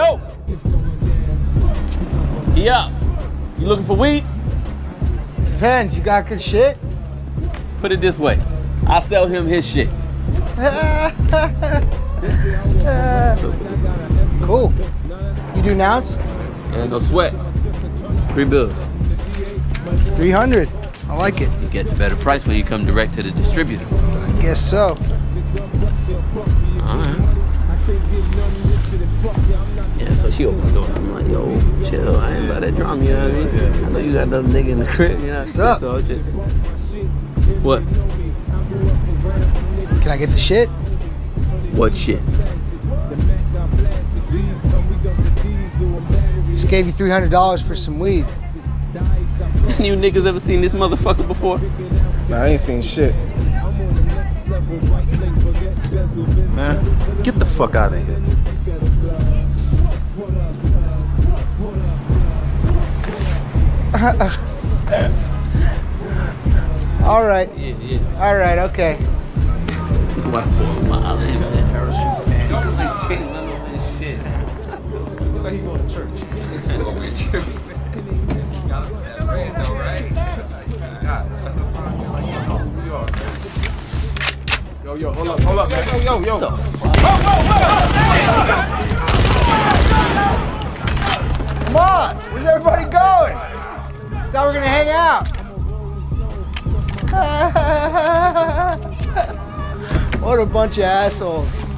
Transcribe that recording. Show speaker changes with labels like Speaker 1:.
Speaker 1: Yo! Yeah. You looking for weed?
Speaker 2: Depends. You got good shit?
Speaker 1: Put it this way. I sell him his shit.
Speaker 2: cool. You do nouns?
Speaker 1: And no sweat. Three bills.
Speaker 2: 300. I like it.
Speaker 1: You get a better price when you come direct to the distributor.
Speaker 2: I guess so.
Speaker 1: Alright. Yeah, I'm like, yo, chill. I ain't about that drum, you know what I mean? I know you got another nigga in the crib, you know?
Speaker 2: What's up?
Speaker 1: So, chill. What?
Speaker 2: Can I get the shit?
Speaker 1: What shit?
Speaker 2: Just gave you $300 for some weed.
Speaker 1: you niggas ever seen this motherfucker before?
Speaker 3: Nah, I ain't seen shit.
Speaker 4: Man, get the fuck out of here.
Speaker 2: All right.
Speaker 1: Yeah, yeah.
Speaker 2: All right, okay.
Speaker 1: White boy, my island, that parachute pants. Shit, man, shit.
Speaker 3: Look like he going to church. Yo, yo, hold up, hold up, man. Yo, yo, yo.
Speaker 2: Come Thought we were gonna hang out. what a bunch of assholes.